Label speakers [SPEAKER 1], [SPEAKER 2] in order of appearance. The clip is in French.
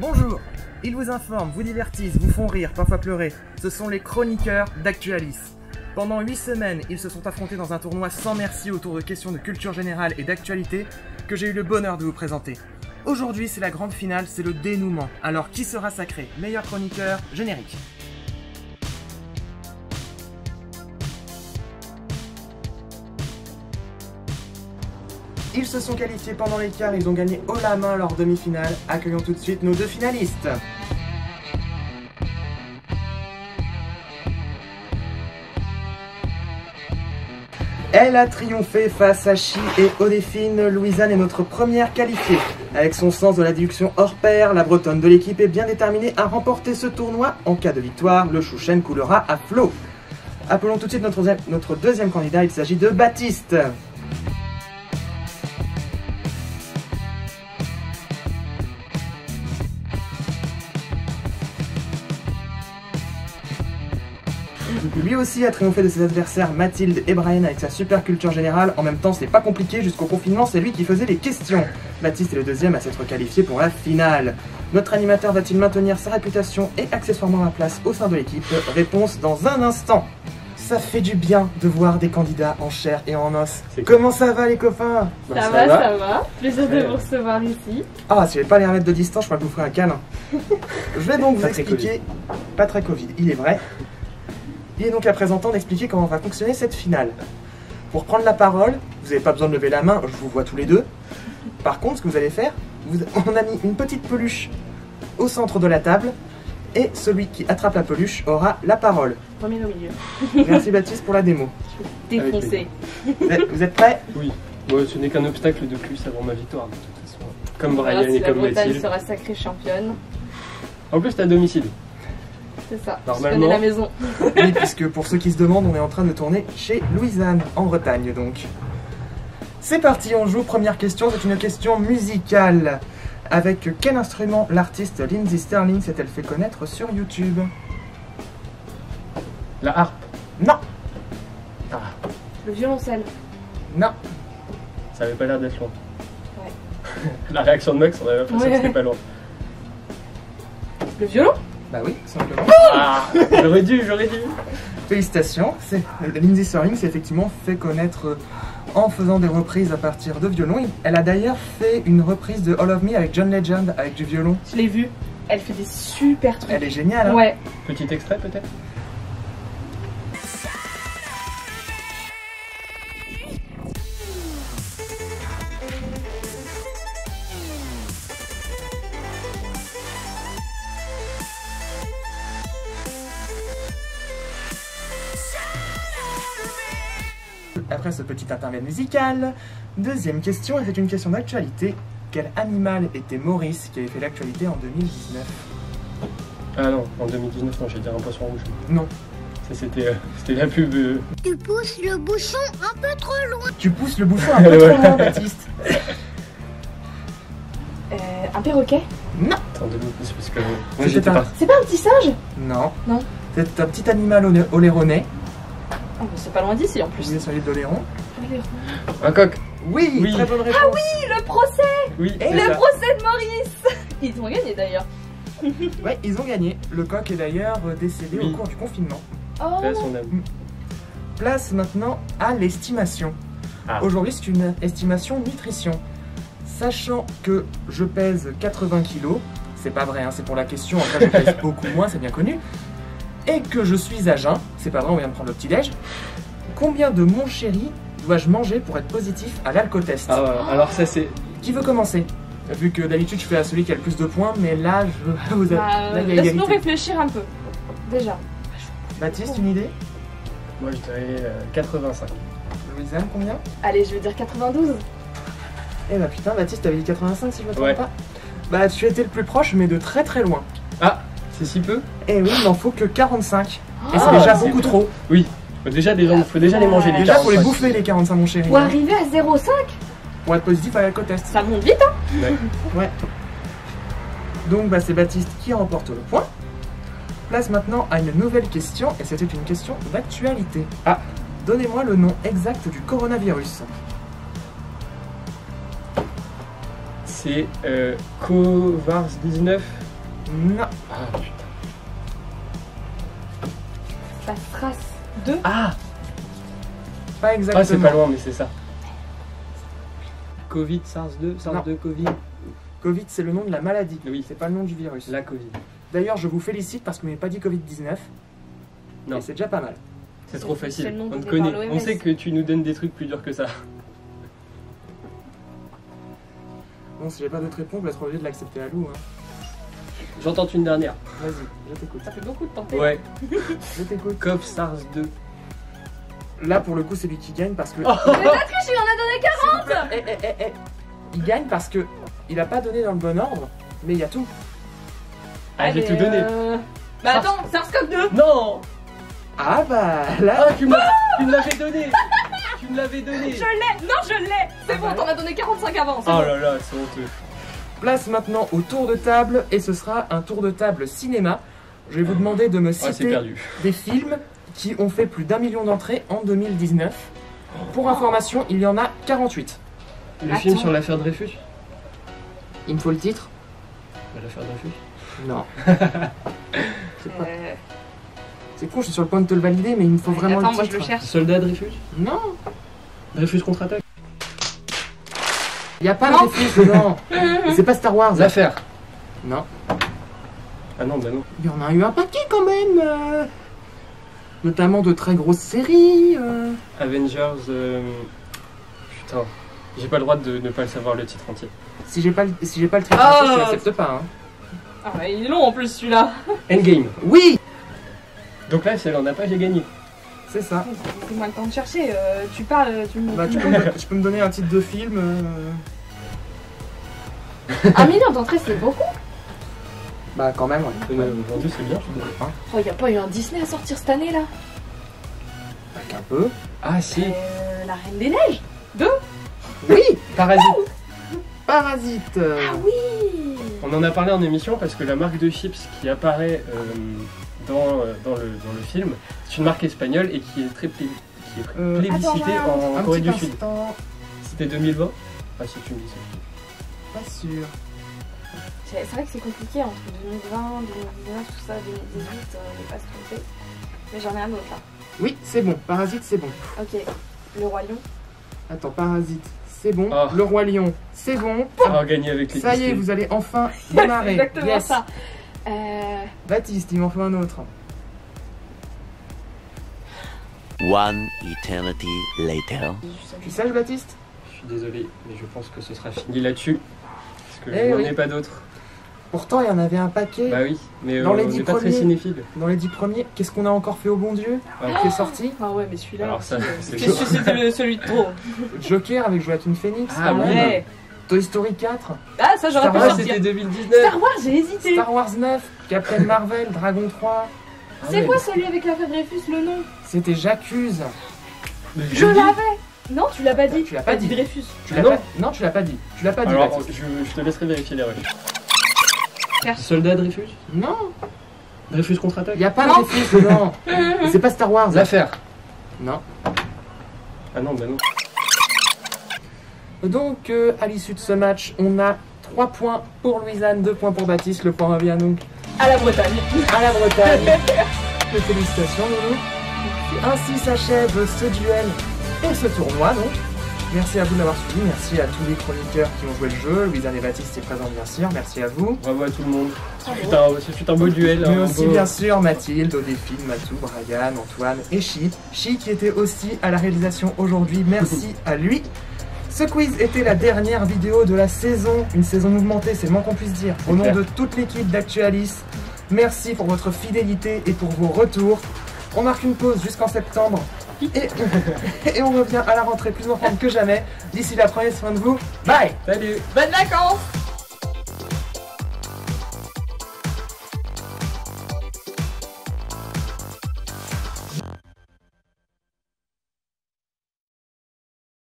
[SPEAKER 1] Bonjour Ils vous informent, vous divertissent, vous font rire, parfois pleurer. Ce sont les chroniqueurs d'Actualis. Pendant 8 semaines, ils se sont affrontés dans un tournoi sans merci autour de questions de culture générale et d'actualité que j'ai eu le bonheur de vous présenter. Aujourd'hui, c'est la grande finale, c'est le dénouement. Alors, qui sera sacré? Meilleur chroniqueur Générique. Ils se sont qualifiés pendant les quarts, ils ont gagné haut la main leur demi-finale. Accueillons tout de suite nos deux finalistes. Elle a triomphé face à Chi et Odéphine. Louisanne est notre première qualifiée. Avec son sens de la déduction hors pair, la bretonne de l'équipe est bien déterminée à remporter ce tournoi. En cas de victoire, le Chouchen coulera à flot. Appelons tout de suite notre, notre deuxième candidat, il s'agit de Baptiste. Lui aussi a triomphé de ses adversaires Mathilde et Brian avec sa super culture générale. En même temps, c'est pas compliqué, jusqu'au confinement, c'est lui qui faisait les questions. Baptiste est le deuxième à s'être qualifié pour la finale. Notre animateur va-t-il maintenir sa réputation et accessoirement la place au sein de l'équipe? Réponse dans un instant. Ça fait du bien de voir des candidats en chair et en os. Comment ça va les copains?
[SPEAKER 2] Ça, bah, ça, va, ça va. Plaisir de vous recevoir ici.
[SPEAKER 1] Ah, si je vais pas les remettre de distance, je crois que vous ferez un câlin. je vais donc vous expliquer. Pas très Covid, il est vrai. Il est donc à présent temps d'expliquer comment va fonctionner cette finale. Pour prendre la parole, vous n'avez pas besoin de lever la main, je vous vois tous les deux. Par contre, ce que vous allez faire, on a mis une petite peluche au centre de la table et celui qui attrape la peluche aura la parole.
[SPEAKER 2] Premier au milieu.
[SPEAKER 1] Merci Baptiste pour la démo.
[SPEAKER 2] Défoncé.
[SPEAKER 1] Vous êtes, prêts?
[SPEAKER 3] Oui. ce n'est qu'un obstacle de plus avant ma victoire, de toute façon. Comme Brian
[SPEAKER 2] et
[SPEAKER 3] comme Mathilde.
[SPEAKER 2] sera sacrée championne.
[SPEAKER 3] En plus, t'es à domicile.
[SPEAKER 2] C'est ça,
[SPEAKER 3] Normalement.
[SPEAKER 2] la maison.
[SPEAKER 1] oui, puisque pour ceux qui se demandent, on est en train de tourner chez Louisanne, en Bretagne donc. C'est parti, on joue. Première question, c'est une question musicale. Avec quel instrument l'artiste Lindsay Sterling s'est-elle fait connaître sur YouTube?
[SPEAKER 3] La harpe.
[SPEAKER 1] Non.
[SPEAKER 2] Ah. Le violoncelle.
[SPEAKER 1] Non.
[SPEAKER 3] Ça avait pas l'air d'être loin.
[SPEAKER 2] Ouais.
[SPEAKER 3] La réaction de Max, on avait l'impression que c'était pas loin.
[SPEAKER 2] Le violon?
[SPEAKER 1] Bah oui, simplement.
[SPEAKER 3] Ah, j'aurais dû, j'aurais dû.
[SPEAKER 1] Félicitations. Lindsay Sterling s'est effectivement fait connaître euh, en faisant des reprises à partir de violon. Elle a d'ailleurs fait une reprise de All of Me avec John Legend avec du violon.
[SPEAKER 2] Je l'ai vu. Elle fait des super trucs.
[SPEAKER 1] Elle est géniale. Hein
[SPEAKER 2] ouais.
[SPEAKER 3] Petit extrait peut-être?
[SPEAKER 1] Après ce petit intermède musical. Deuxième question, et c'est une question d'actualité. Quel animal était Maurice qui avait fait l'actualité en 2019
[SPEAKER 3] Ah non, en 2019, non, j'ai dire un poisson rouge.
[SPEAKER 1] Non.
[SPEAKER 3] Ça, c'était euh, la pub. Euh.
[SPEAKER 4] Tu pousses le bouchon un peu trop loin.
[SPEAKER 1] Tu pousses le bouchon un peu trop loin, Baptiste.
[SPEAKER 2] Euh, un perroquet?
[SPEAKER 1] Non.
[SPEAKER 3] Attends, c'est parce que.
[SPEAKER 2] Moi, j'étais pas. C'est pas un petit singe?
[SPEAKER 1] Non.
[SPEAKER 2] Non.
[SPEAKER 1] C'est un petit animal oléronais
[SPEAKER 2] Oh, c'est pas loin d'ici en plus.
[SPEAKER 1] Oui, sur l'île d'Oléron.
[SPEAKER 3] Un coq.
[SPEAKER 1] Oui,
[SPEAKER 3] oui,
[SPEAKER 1] très bonne réponse.
[SPEAKER 2] Ah oui, le procès
[SPEAKER 3] Oui,
[SPEAKER 2] Et le procès de Maurice Ils ont gagné d'ailleurs.
[SPEAKER 1] ouais, ils ont gagné. Le coq est d'ailleurs décédé au cours du confinement.
[SPEAKER 2] Oh.
[SPEAKER 1] Place maintenant à l'estimation. Ah. Aujourd'hui, c'est une estimation nutrition. Sachant que je pèse 80 kg, c'est pas vrai, hein, c'est pour la question, en fait je pèse beaucoup moins, c'est bien connu et que je suis à jeun, c'est pas vrai, on vient de prendre le petit-déj, combien de mon chéri dois-je manger pour être positif à l'alcotest
[SPEAKER 3] ah, Alors ça c'est...
[SPEAKER 1] Qui veut commencer Vu que d'habitude je fais à celui qui a le plus de points, mais là, je... vous
[SPEAKER 2] bah, Laisse-nous réfléchir un peu, déjà.
[SPEAKER 1] Baptiste, une idée
[SPEAKER 3] Moi je dirais 85.
[SPEAKER 1] Euh, Louisanne, combien
[SPEAKER 2] Allez, je vais dire 92.
[SPEAKER 1] Eh bah putain, Baptiste, t'avais dit 85 si je me trompe pas Bah tu étais le plus proche, mais de très très loin.
[SPEAKER 3] Ah c'est si peu
[SPEAKER 1] Eh oui, il n'en faut que 45. et c'est déjà beaucoup trop.
[SPEAKER 3] Oui, faut déjà, les, faut déjà les manger les
[SPEAKER 1] Déjà, faut les bouffer les 45, mon chéri.
[SPEAKER 2] Pour arriver à 0,5
[SPEAKER 1] Pour être positif à l'alcotest.
[SPEAKER 2] Ça monte vite, hein
[SPEAKER 3] Ouais.
[SPEAKER 1] ouais. Donc, bah, c'est Baptiste qui remporte le point. Place maintenant à une nouvelle question, et c'était une question d'actualité. Ah, donnez-moi le nom exact du coronavirus.
[SPEAKER 3] C'est euh, Covars 19
[SPEAKER 1] Non.
[SPEAKER 3] Ah putain.
[SPEAKER 2] La Stras 2.
[SPEAKER 3] Ah
[SPEAKER 1] Pas exactement.
[SPEAKER 3] Ah, c'est pas loin, mais c'est ça. Covid, SARS-2, SARS-2, Covid.
[SPEAKER 1] Covid, c'est le nom de la maladie.
[SPEAKER 3] Oui.
[SPEAKER 1] C'est pas le nom du virus.
[SPEAKER 3] La Covid.
[SPEAKER 1] D'ailleurs, je vous félicite parce que vous m'avez pas dit Covid-19.
[SPEAKER 3] Non.
[SPEAKER 1] C'est déjà pas mal.
[SPEAKER 3] C'est trop facile. On te connaît. On sait que tu nous donnes des trucs plus durs que ça.
[SPEAKER 1] Bon, si j'ai pas d'autres réponses, je vais être obligé de l'accepter à Lou. Hein.
[SPEAKER 3] J'entends une dernière.
[SPEAKER 1] Vas-y, je t'écoute.
[SPEAKER 2] Ça fait beaucoup de tenter.
[SPEAKER 3] Ouais.
[SPEAKER 1] Je t'écoute.
[SPEAKER 3] COV SARS-2.
[SPEAKER 1] Là, pour le coup, c'est lui qui gagne parce que.
[SPEAKER 3] Oh.
[SPEAKER 2] Mais la triche, il en a donné 40
[SPEAKER 1] Eh, eh, eh, eh. Il gagne parce que il a pas donné dans le bon ordre, mais il y a tout.
[SPEAKER 3] Ah, j'ai
[SPEAKER 2] Allez,
[SPEAKER 3] tout donné.
[SPEAKER 2] euh, Bah attends, SARS-CoV-2
[SPEAKER 3] Non
[SPEAKER 1] Ah bah là.
[SPEAKER 3] Ah, tu me tu me l'avais donné Tu me l'avais donné
[SPEAKER 2] Je l'ai Non, je l'ai C'est
[SPEAKER 1] Ah
[SPEAKER 2] bon,
[SPEAKER 1] bah.
[SPEAKER 2] t'en as donné 45 avant,
[SPEAKER 3] Oh
[SPEAKER 2] bon.
[SPEAKER 3] là là, c'est honteux.
[SPEAKER 1] Place maintenant au tour de table et ce sera un tour de table cinéma. Je vais vous demander de me citer des films qui ont fait plus d'un million d'entrées en 2019. Pour information, il y en a 48.
[SPEAKER 3] Le
[SPEAKER 2] Attends.
[SPEAKER 3] film sur l'affaire Dreyfus?
[SPEAKER 1] Il me faut le titre
[SPEAKER 3] L'affaire Dreyfus?
[SPEAKER 1] Non. C'est pas-
[SPEAKER 2] Euh,
[SPEAKER 1] C'est con, je suis sur le point de te le valider, mais il me faut vraiment
[SPEAKER 2] Attends,
[SPEAKER 1] le
[SPEAKER 2] moi
[SPEAKER 1] titre.
[SPEAKER 2] je le cherche.
[SPEAKER 3] Soldat Dreyfus?
[SPEAKER 1] Non,
[SPEAKER 3] Dreyfus contre-attaque
[SPEAKER 1] il n'y a pas de Dreyfus dedans. C'est pas Star Wars.
[SPEAKER 3] L'affaire
[SPEAKER 1] Non.
[SPEAKER 3] Ah non, bah non.
[SPEAKER 1] Il y en a eu un paquet quand même. euh. Notamment de très grosses séries. euh.
[SPEAKER 3] Avengers. euh, Putain. J'ai pas le droit de ne pas le savoir le titre entier.
[SPEAKER 1] Si j'ai pas, le- si j'ai pas le titre,
[SPEAKER 2] Ah.
[SPEAKER 1] je l'accepte pas. hein.
[SPEAKER 2] Ah ouais, il est long en plus celui-là.
[SPEAKER 3] Endgame.
[SPEAKER 1] Oui,
[SPEAKER 3] Donc là, si elle en a pas, j'ai gagné.
[SPEAKER 1] C'est ça.
[SPEAKER 2] C'est moi le temps de chercher. euh, tu parles, tu me.
[SPEAKER 1] Bah, tu, peux me, tu peux me donner un titre de film euh.
[SPEAKER 2] Un million d'entrées, c'est beaucoup.
[SPEAKER 1] Bah, quand même, ouais.
[SPEAKER 3] Euh, Aujourd'hui, c'est bien.
[SPEAKER 2] Oh, y a pas eu un Disney à sortir cette année là
[SPEAKER 1] Avec un peu.
[SPEAKER 3] Ah si,
[SPEAKER 2] Euh, La Reine des Neiges
[SPEAKER 1] Oui,
[SPEAKER 3] Parasite.
[SPEAKER 1] Parasite.
[SPEAKER 2] Ah oui
[SPEAKER 3] On en a parlé en émission parce que la marque de chips qui apparaît euh, dans, euh, dans, le, dans le film, c'est une marque espagnole et qui est très plé- qui est
[SPEAKER 1] Euh,
[SPEAKER 3] plébiscitée
[SPEAKER 2] attends,
[SPEAKER 3] en Corée du Sud. C'était 2020 Ah si tu me dis ça.
[SPEAKER 1] Pas sûr.
[SPEAKER 2] C'est c'est vrai que c'est compliqué entre 2020, 2019, tout ça, 2018, euh, ne pas se tromper. Mais j'en ai un autre là.
[SPEAKER 1] Oui, c'est bon. Parasite, c'est bon.
[SPEAKER 2] Ok. Le Roi Lion.
[SPEAKER 1] Attends, Parasite, c'est bon.
[SPEAKER 3] Ah.
[SPEAKER 1] Le Roi Lion, c'est bon.
[SPEAKER 3] On va gagner avec les
[SPEAKER 1] Ça y est, vous allez enfin démarrer.
[SPEAKER 2] exactement
[SPEAKER 1] Yes.
[SPEAKER 2] ça. Euh,
[SPEAKER 1] Baptiste, il m'en faut un autre.
[SPEAKER 5] One eternity later.
[SPEAKER 1] Tu sages, Baptiste?
[SPEAKER 3] Je suis désolé, mais je pense que ce sera fini là-dessus. Parce que
[SPEAKER 1] Eh
[SPEAKER 3] je n'en
[SPEAKER 1] oui.
[SPEAKER 3] ai pas d'autres.
[SPEAKER 1] Pourtant, il y en avait un paquet.
[SPEAKER 3] Bah oui, mais
[SPEAKER 1] Dans
[SPEAKER 3] euh,
[SPEAKER 1] les
[SPEAKER 3] on pas très
[SPEAKER 1] premiers.
[SPEAKER 3] cinéphile.
[SPEAKER 1] Dans les dix premiers, qu'est-ce qu'on a encore fait au bon Dieu
[SPEAKER 3] Ah.
[SPEAKER 1] qui est sorti
[SPEAKER 2] Ah ouais, mais celui-là.
[SPEAKER 3] Alors ça,
[SPEAKER 2] aussi, euh,
[SPEAKER 3] c'est
[SPEAKER 2] que c'était le- celui de trop
[SPEAKER 1] Joker avec Joaquin Phoenix.
[SPEAKER 3] Ah.
[SPEAKER 2] Ouais.
[SPEAKER 1] Toy Story 4.
[SPEAKER 2] Ah, ça j'aurais pu
[SPEAKER 1] Wars,
[SPEAKER 3] Ah,
[SPEAKER 2] sortir.
[SPEAKER 3] c'était 2019
[SPEAKER 2] Star Wars, j'ai hésité.
[SPEAKER 1] Star Wars 9. Captain Marvel. Dragon 3.
[SPEAKER 3] Ah
[SPEAKER 2] C'est
[SPEAKER 3] ouais.
[SPEAKER 2] quoi celui avec l'affaire Dreyfus, le nom
[SPEAKER 1] C'était J'accuse.
[SPEAKER 2] Je l'avais Non, tu l'as pas dit.
[SPEAKER 1] Tu l'as pas dit.
[SPEAKER 2] Dreyfus.
[SPEAKER 1] Tu
[SPEAKER 3] Ah
[SPEAKER 1] l'as
[SPEAKER 3] non.
[SPEAKER 1] pas... Non, tu l'as pas dit. Tu l'as pas dit.
[SPEAKER 3] Alors, je te laisserai vérifier les rushs. Soldat Dreyfus
[SPEAKER 1] Non,
[SPEAKER 3] Dreyfus contre-attaque
[SPEAKER 1] il y a pas
[SPEAKER 2] Non.
[SPEAKER 1] de Dreyfus dedans. C'est pas Star Wars.
[SPEAKER 3] L'affaire
[SPEAKER 1] Non.
[SPEAKER 3] Ah non, bah non.
[SPEAKER 1] Donc, euh, à l'issue de ce match, on a 3 points pour Louisanne, 2 points pour Baptiste. Le point revient donc
[SPEAKER 2] À la Bretagne.
[SPEAKER 1] à la Bretagne. Et félicitations, Loulou. Ainsi s'achève ce duel et ce tournoi, donc. Merci à vous de l'avoir suivi. Merci à tous les chroniqueurs qui ont joué le jeu. Louisanne et Baptiste est présent, bien sûr. Merci à vous.
[SPEAKER 3] Bravo à tout le monde. Putain, ce fut un beau duel.
[SPEAKER 1] Mais
[SPEAKER 3] un
[SPEAKER 1] aussi,
[SPEAKER 3] beau-
[SPEAKER 1] bien sûr, Mathilde, Odéphine, Matou, Brian, Antoine et Chi. Chi qui était aussi à la réalisation aujourd'hui. Merci à lui. Ce quiz était la dernière vidéo de la saison. Une saison mouvementée, c'est le moins qu'on puisse dire. Au nom
[SPEAKER 3] clair.
[SPEAKER 1] de toute l'équipe d'Actualis, merci pour votre fidélité et pour vos retours. On marque une pause jusqu'en septembre. Et, on revient à la rentrée plus en forme que jamais. D'ici là, prenez soin de vous. Bye
[SPEAKER 3] Salut
[SPEAKER 2] Bonnes vacances